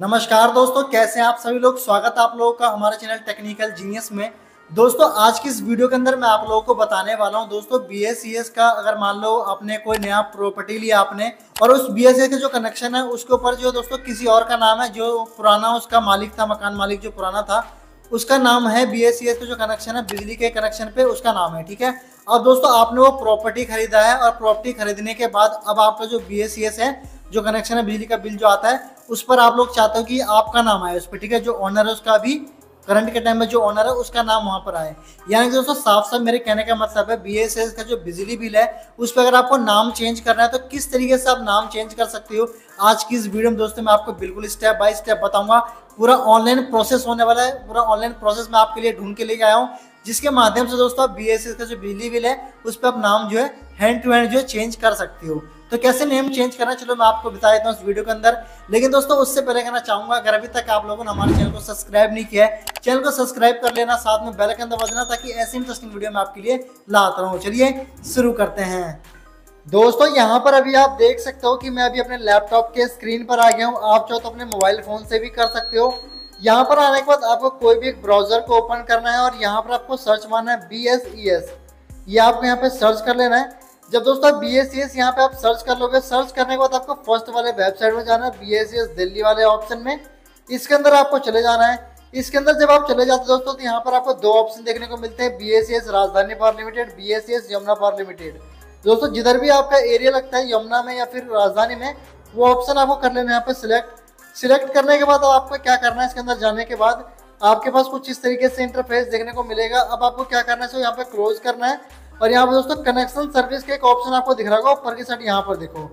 नमस्कार दोस्तों, कैसे हैं आप सभी लोग? स्वागत आप लोगों का हमारे चैनल टेक्निकल जीनियस में। दोस्तों, आज की इस वीडियो के अंदर मैं आप लोगों को बताने वाला हूँ, दोस्तों बी का अगर मान लो आपने कोई नया प्रॉपर्टी लिया आपने, और उस बी का जो कनेक्शन है, उसके ऊपर जो दोस्तों किसी और का नाम है, जो पुराना उसका मालिक था, मकान मालिक जो पुराना था, उसका नाम है बी एस का जो कनेक्शन है, बिजली के कनेक्शन पे उसका नाम है, ठीक है? अब दोस्तों, आपने वो प्रॉपर्टी खरीदा है, और प्रॉपर्टी खरीदने के बाद अब आपका जो बी है, जो कनेक्शन है, बिजली का बिल जो आता है उस पर आप लोग चाहते हो कि आपका नाम आए उस पर, ठीक है? जो ऑनर है, उसका भी करंट के टाइम में जो ऑनर है, उसका नाम वहाँ पर आए। यानी कि दोस्तों साफ़ साफ़ मेरे कहने का मतलब है बीएसएस का जो बिजली बिल है, उस पर अगर आपको नाम चेंज करना है तो किस तरीके से आप नाम चेंज कर सकते हो, आज की इस वीडियो में दोस्तों, मैं आपको बिल्कुल स्टेप बाय स्टेप बताऊँगा। पूरा ऑनलाइन प्रोसेस होने वाला है, पूरा ऑनलाइन प्रोसेस मैं आपके लिए ढूंढ के लेके आया हूँ, जिसके माध्यम से दोस्तों आप बी का जो बिजली बिल है, उस पर आप नाम जो है हैंड टू हैंड जो चेंज कर सकते हो। तो कैसे नेम चेंज करना चलो मैं आपको बता देता हूँ इस वीडियो के अंदर। लेकिन दोस्तों, उससे पहले कहना चाहूँगा, अगर अभी तक आप लोगों ने हमारे चैनल को सब्सक्राइब नहीं किया है, चैनल को सब्सक्राइब कर लेना, साथ में बेल के अंदर बजना ताकि ऐसे इंटरेस्टिंग वीडियो मैं आपके लिए लाता रहूँ। चलिए शुरू करते हैं। दोस्तों, यहाँ पर अभी आप देख सकते हो कि मैं अभी अपने लैपटॉप के स्क्रीन पर आ गया हूँ। आप चाहो तो अपने मोबाइल फ़ोन से भी कर सकते हो। यहाँ पर आने के बाद आपको कोई भी एक ब्राउज़र को ओपन करना है और यहाँ पर आपको सर्च मारना है बी एस ई एस ये आपको यहाँ पे सर्च कर लेना है। जब दोस्तों बी एस सी एस यहाँ पे आप सर्च कर लोगे सर्च करने के बाद आपको फ़र्स्ट वाले वेबसाइट में जाना है B S C S Delhi वाले ऑप्शन में। इसके अंदर आपको चले जाना है। इसके अंदर जब आप चले जाते दोस्तों तो यहाँ पर आपको दो ऑप्शन देखने को मिलते हैं B S C S Rajdhani power limited B S C S Yamuna power limited दोस्तों, जिधर भी आपका एरिया लगता है, यमुना में या फिर राजधानी में, वो ऑप्शन आपको कर लेना है यहाँ पे सिलेक्ट सिलेक्ट करने के बाद आपको क्या करना है, इसके अंदर जाने के बाद आपके पास कुछ इस तरीके से इंटरफेस देखने को मिलेगा। अब आपको क्या करना है यहाँ पे क्लोज करना है। और यहाँ पर दोस्तों कनेक्शन सर्विस का एक ऑप्शन आपको दिख रहा होगा। ऊपर की साइड यहाँ पर देखो।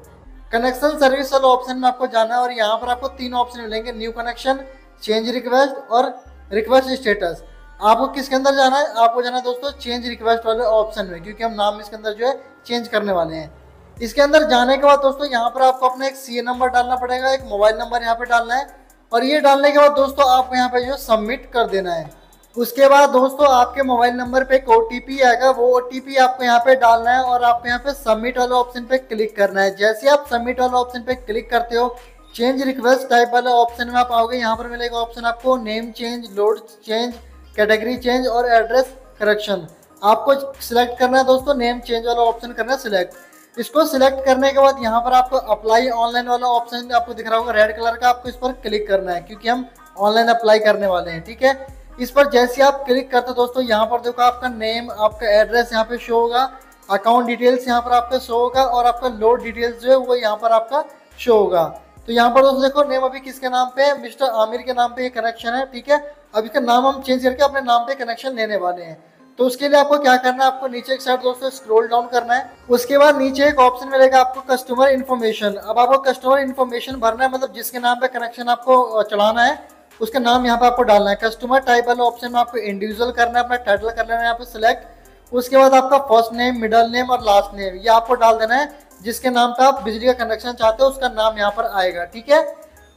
कनेक्शन सर्विस वाले ऑप्शन में आपको जाना है और यहाँ पर आपको तीन ऑप्शन मिलेंगे। न्यू कनेक्शन चेंज रिक्वेस्ट और रिक्वेस्ट स्टेटस आपको किसके अंदर जाना है? आपको जाना है दोस्तों चेंज रिक्वेस्ट वाले ऑप्शन में, क्योंकि हम नाम इसके अंदर जो है चेंज करने वाले हैं। इसके अंदर जाने के बाद दोस्तों, यहाँ पर आपको अपना एक सी नंबर डालना पड़ेगा, एक मोबाइल नंबर यहाँ पे डालना है। और ये डालने के बाद दोस्तों, आपको यहाँ पे जो सबमिट कर देना है। उसके बाद दोस्तों आपके मोबाइल नंबर पे एक ओटीपी आएगा। वो ओटीपी आपको यहाँ पे डालना है और आपको यहाँ पे सबमिट वाले ऑप्शन पे क्लिक करना है। जैसे आप सबमिट वाले ऑप्शन पे क्लिक करते हो चेंज रिक्वेस्ट टाइप वाले ऑप्शन में आप आओगे, यहाँ पर मिलेगा ऑप्शन आपको name change load change category change और एड्रेस करेक्शन आपको सिलेक्ट करना है दोस्तों नेम चेंज वाला ऑप्शन करना है सिलेक्ट इसको सिलेक्ट करने के बाद यहाँ पर आपको अप्लाई ऑनलाइन वाला ऑप्शन आपको दिख रहा होगा रेड कलर का आपको इस पर क्लिक करना है, क्योंकि हम ऑनलाइन अप्लाई करने वाले हैं, ठीक है? इस पर जैसे आप क्लिक करते हो दोस्तों, यहाँ पर देखो आपका नेम आपका एड्रेस यहाँ पे शो होगा अकाउंट डिटेल्स यहाँ पर आपका शो होगा और आपका लोड डिटेल्स जो है वो यहाँ पर आपका शो होगा। तो यहाँ पर दोस्तों देखो नेम अभी किसके नाम पे है? मिस्टर आमिर के नाम पे ये कनेक्शन है, ठीक है? अब इसका नाम हम चेंज करके अपने नाम पे कनेक्शन लेने वाले हैं। तो उसके लिए आपको क्या करना है? आपको नीचे एक साइड दोस्तों स्क्रॉल डाउन करना है। उसके बाद नीचे एक ऑप्शन मिलेगा आपको कस्टमर इन्फॉर्मेशन अब आपको कस्टमर इन्फॉर्मेशन भरना है मतलब जिसके नाम पे कनेक्शन आपको चलाना है उसका नाम यहाँ पे आपको डालना है। कस्टमर टाइप वाले ऑप्शन में आपको इंडिविजुअल करना है, अपना टाइटल कर लेना है यहाँ पे सिलेक्ट उसके बाद आपका फ़र्स्ट नेम मिडल नेम और लास्ट नेम ये आपको डाल देना है, जिसके नाम पे आप बिजली का कनेक्शन चाहते हो, उसका नाम यहाँ पर आएगा, ठीक है?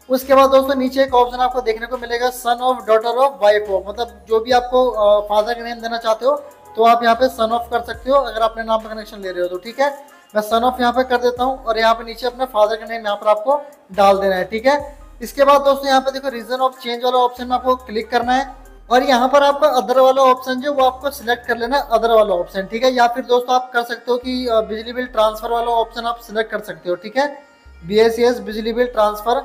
उसके बाद दोस्तों नीचे एक ऑप्शन आपको देखने को मिलेगा son of daughter of wife of मतलब जो भी आपको फादर का नेम देना चाहते हो तो आप यहाँ पे सन ऑफ़ कर सकते हो, अगर अपने नाम पर कनेक्शन ले रहे हो तो ठीक है? मैं सन ऑफ़ यहाँ पे कर देता हूँ और यहाँ पे नीचे अपने फादर का नेम यहाँ पर आपको डाल देना है, ठीक है? इसके बाद दोस्तों, यहाँ पे देखो रीजन ऑफ़ चेंज वाला ऑप्शन में आपको क्लिक करना है। और यहाँ पर आपका अदर वाला ऑप्शन जो, वो आपको सिलेक्ट कर लेना है अदर वाला ऑप्शन ठीक है? या फिर दोस्तों, आप कर सकते हो कि बिजली बिल ट्रांसफ़र वाला ऑप्शन आप सिलेक्ट कर सकते हो, ठीक है? बी बिजली बिल ट्रांसफ़र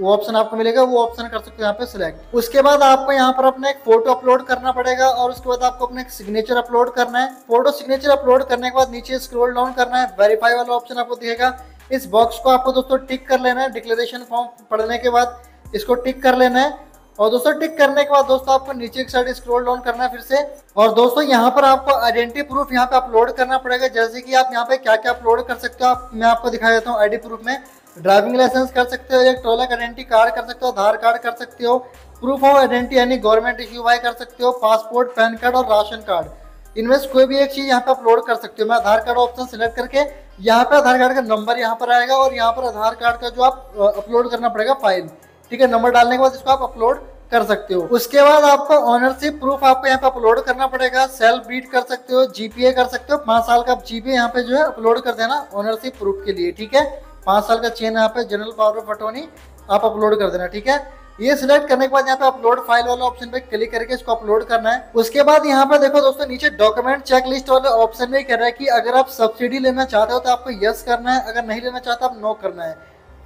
वो ऑप्शन आपको मिलेगा, वो ऑप्शन कर सकते हो यहाँ पे सिलेक्ट उसके बाद आपको यहाँ पर अपना एक फ़ोटो अपलोड करना पड़ेगा और उसके बाद आपको अपना सिग्नेचर अपलोड करना है. फ़ोटो सिग्नेचर अपलोड करने के बाद नीचे स्क्रोल डाउन करना है. वेरीफाई वाला ऑप्शन आपको दिखेगा. इस बॉक्स को आपको दोस्तों टिक कर लेना है. डिक्लेरेशन फॉर्म पढ़ने के बाद इसको टिक कर लेना है. और दोस्तों टिक करने के बाद दोस्तों आपको नीचे की साइड स्क्रॉल डाउन करना है फिर से. और दोस्तों यहाँ पर आपको आइडेंटिटी प्रूफ यहाँ पे अपलोड करना पड़ेगा. जैसे कि आप यहाँ पे क्या क्या अपलोड कर सकते हो, आप मैं आपको दिखा देता हूँ आईडी प्रूफ में. ड्राइविंग लाइसेंस कर सकते हो एक इलेक्ट्रॉनिक आइडेंटिटी कार्ड कर सकते हो, आधार कार्ड कर सकते हो प्रूफ ऑफ़ आइडेंटिटी यानी गवर्नमेंट इश्यू वाई कर सकते हो पासपोर्ट पैन कार्ड और राशन कार्ड इनमें से कोई भी एक चीज़ यहाँ पे अपलोड कर सकते हो। मैं आधार कार्ड ऑप्शन सिलेक्ट करके यहाँ पे आधार कार्ड का नंबर यहाँ पर आएगा और यहाँ पर आधार कार्ड का जो आप अपलोड करना पड़ेगा फ़ाइल ठीक है नंबर डालने के बाद इसको आप अपलोड कर सकते हो। उसके बाद आपको ऑनरशिप प्रूफ आपको यहाँ पे अपलोड करना पड़ेगा। सेल्फ बीट कर सकते हो जीपीए कर सकते हो। पाँच साल का जीपीए यहाँ पे जो है अपलोड कर देना ऑनरशिप प्रूफ के लिए। ठीक है? पाँच साल का चेन यहाँ पे जनरल पावर ऑफ़ अटोनी आप अपलोड कर देना, ठीक है? ये सिलेक्ट करने के बाद यहाँ पे अपलोड फ़ाइल वाला ऑप्शन पे क्लिक करके इसको अपलोड करना है। उसके बाद यहाँ पे देखो दोस्तों, नीचे डॉक्यूमेंट चेक लिस्ट वाले ऑप्शन में कह रहा है कि अगर आप सब्सिडी लेना चाहते हो तो आपको यस करना है, अगर नहीं लेना चाहते आप नो करना है।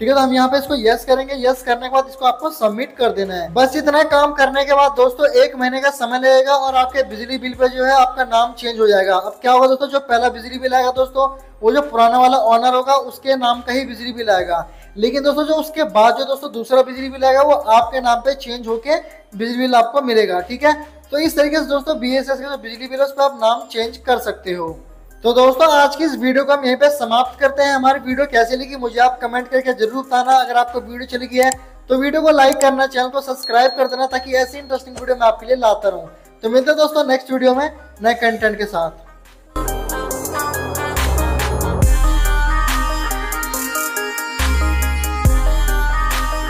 ठीक है तो हम यहाँ पे इसको यस करेंगे। यस करने के बाद इसको आपको सबमिट कर देना है। बस इतना काम करने के बाद दोस्तों, एक महीने का समय लगेगा और आपके बिजली बिल पे जो है आपका नाम चेंज हो जाएगा। अब क्या होगा दोस्तों, जो पहला बिजली बिल आएगा दोस्तों, वो जो पुराना वाला ऑनर होगा, उसके नाम का ही बिजली बिल आएगा। लेकिन दोस्तों, जो उसके बाद जो दोस्तों दूसरा बिजली बिल आएगा, वो आपके नाम पे चेंज होके बिजली बिल आपको मिलेगा, ठीक है? तो इस तरीके से दोस्तों बी का जो बिजली बिल है, उस पर आप नाम चेंज कर सकते हो। तो दोस्तों, आज की इस वीडियो को हम यहीं पे समाप्त करते हैं। हमारी वीडियो कैसी लगी, मुझे आप कमेंट करके ज़रूर बताना। अगर आपको वीडियो चली गई है तो वीडियो को लाइक करना, चैनल को सब्सक्राइब कर देना, ताकि ऐसी इंटरेस्टिंग वीडियो मैं आपके लिए लाता रहूँ। तो मिलते हैं दोस्तों नेक्स्ट वीडियो में नए कंटेंट के साथ।